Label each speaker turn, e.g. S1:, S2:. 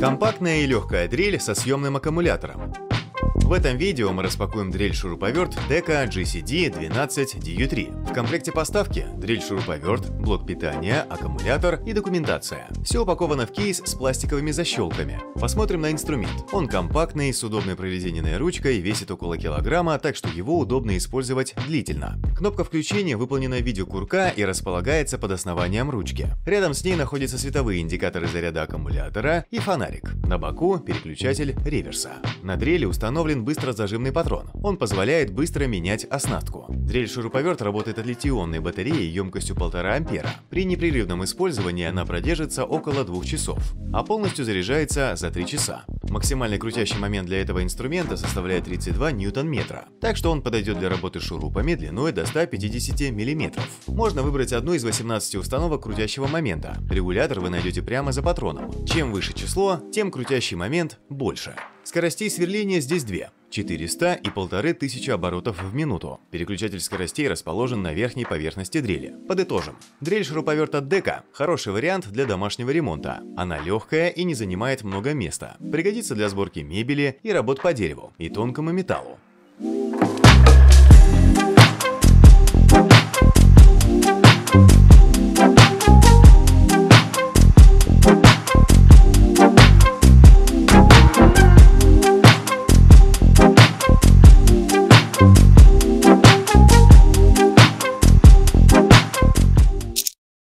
S1: Компактная и легкая дрель со съемным аккумулятором. В этом видео мы распакуем дрель-шуруповерт Deca GCD12DU3. В комплекте поставки дрель-шуруповерт, блок питания, аккумулятор и документация. Все упаковано в кейс с пластиковыми защелками. Посмотрим на инструмент. Он компактный, с удобной прорезиненной ручкой, весит около килограмма, так что его удобно использовать длительно. Кнопка включения выполнена в виде курка и располагается под основанием ручки. Рядом с ней находятся световые индикаторы заряда аккумулятора и фонарик. На боку переключатель реверса. На дрели установлен установлен быстрозажимный патрон. Он позволяет быстро менять оснастку. Дрель-шуруповерт работает от литионной батареи емкостью 1,5 ампера. При непрерывном использовании она продержится около 2 часов, а полностью заряжается за 3 часа. Максимальный крутящий момент для этого инструмента составляет 32 ньютон-метра, так что он подойдет для работы шурупами длиной до 150 мм. Можно выбрать одну из 18 установок крутящего момента. Регулятор вы найдете прямо за патроном. Чем выше число, тем крутящий момент больше. Скоростей сверления здесь две. 400 и 1500 оборотов в минуту. Переключатель скоростей расположен на верхней поверхности дрели. Подытожим. Дрель шуруповерт от Дека – хороший вариант для домашнего ремонта. Она легкая и не занимает много места. Пригодится для сборки мебели и работ по дереву и тонкому металлу.